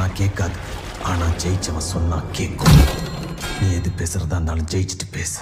சொன்னா கேட்காது. ஆனா ஜெயிச்சவன் சொன்னா கேட்கும். நீ எது பேசுறதா இருந்தாலும் ஜெயிச்சுட்டு பேசு.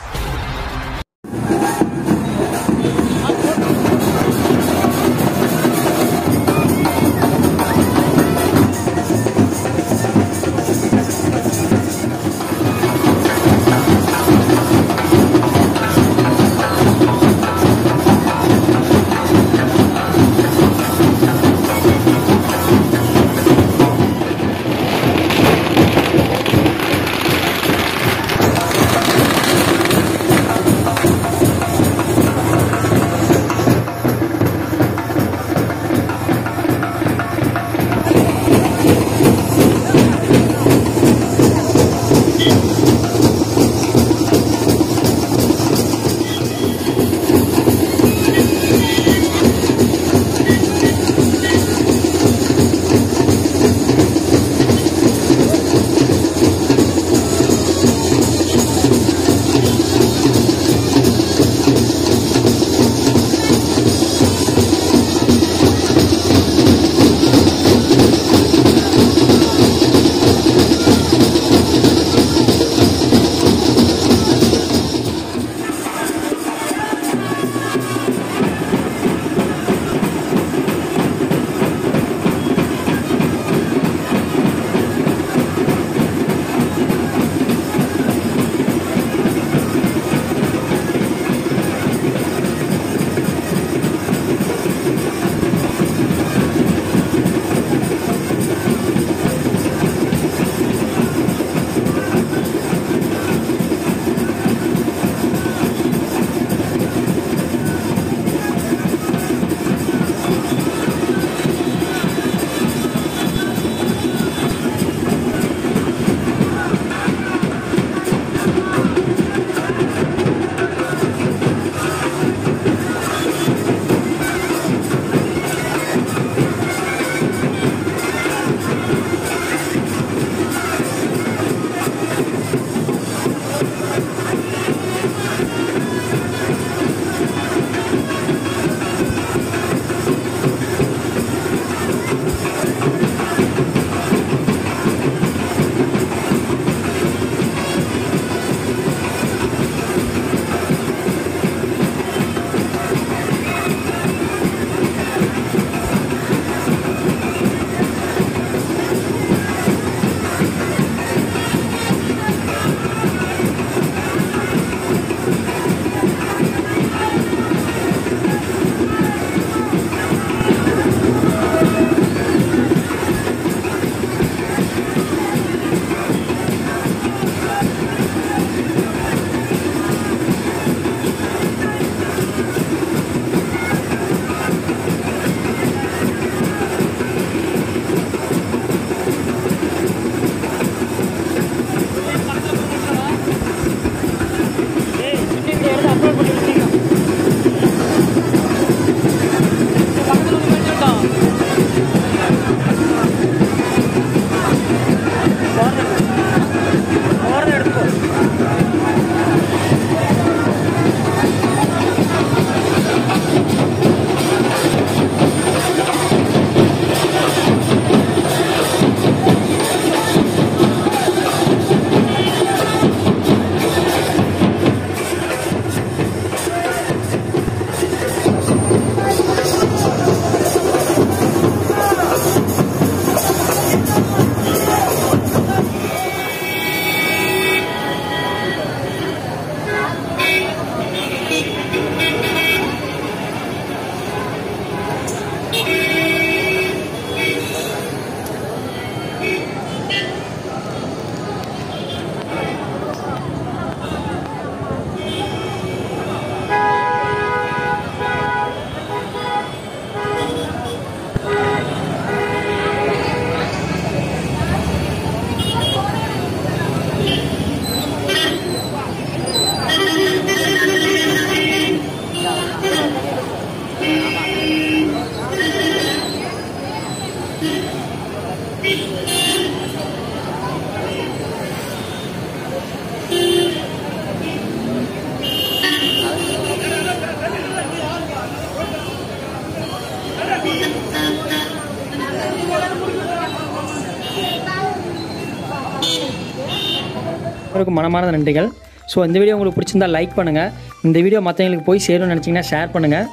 அவருக்கு மனமான நன்றிகள். ஸோ இந்த வீடியோ உங்களுக்கு பிடிச்சிருந்தா லைக் பண்ணுங்கள் இந்த வீடியோ மற்றவங்களுக்கு போய் சேரணும்னு நினச்சிங்கன்னா ஷேர் பண்ணுங்கள்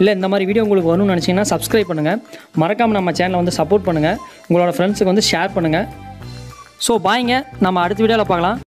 இல்லை இந்த மாதிரி வீடியோ உங்களுக்கு வரணும்னு நினச்சிங்கன்னா சப்ஸ்கிரைப் பண்ணுங்கள் மறக்காமல் நம்ம சேனலை வந்து சப்போர்ட் பண்ணுங்கள் உங்களோட ஃப்ரெண்ட்ஸுக்கு வந்து ஷேர் பண்ணுங்கள் ஸோ பாய்ங்க நம்ம அடுத்த வீடியோவில் பார்க்கலாம்.